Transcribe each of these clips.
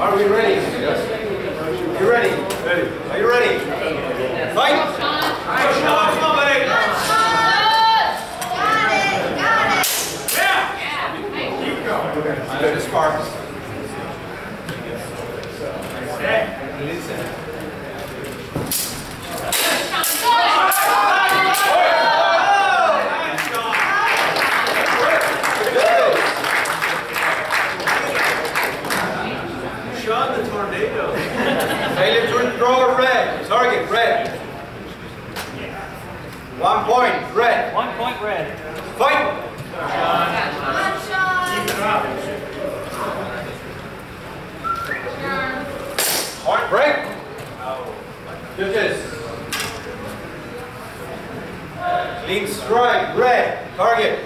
Are we ready? Yes. You ready? Ready. Are you ready? Fight! Push off somebody! Good as Sparks. Sean the tornado. Failure to throw red. Target red. One point red. One point red. Fight! Point break. Judges. Clean strike red. Target.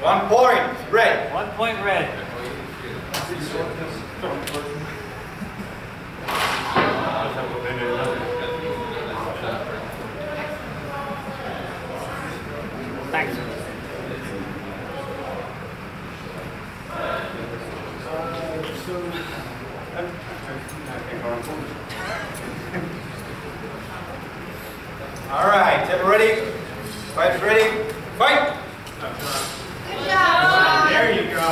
One point red. One point red. All right, everyone ready? Fight ready? Fight! There you go.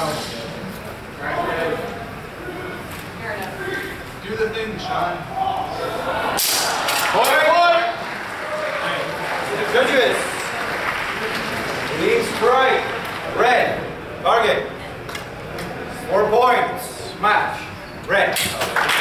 Do the thing, Sean. Point, point! Judges. Clean strike. Red. Target match. Red.